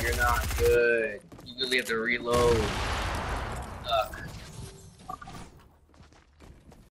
you're not good. You really have to reload.